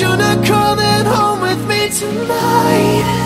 you're not coming home with me tonight.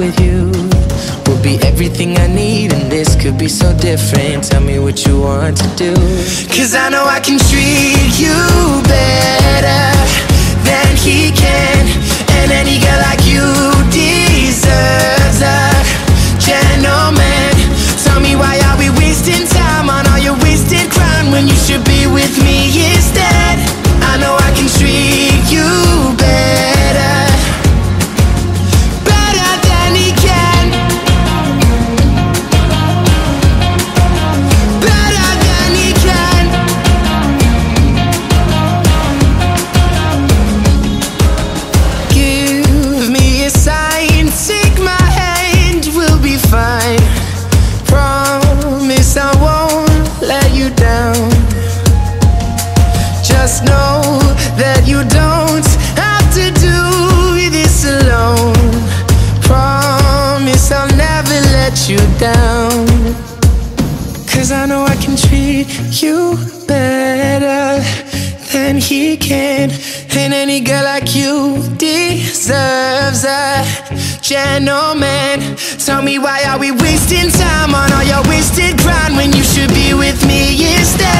With you will be everything I need, and this could be so different. Tell me what you want to do. Cause I know I can treat you better than he can, and any girl like you deserves a gentleman. Tell me why are we wasting time on all your wasted crown when you should be with me he can. And any girl like you deserves a gentleman. Tell me why are we wasting time on all your wasted grind when you should be with me instead?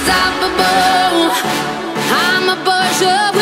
unstoppable. I'm a boy,